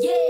Yeah.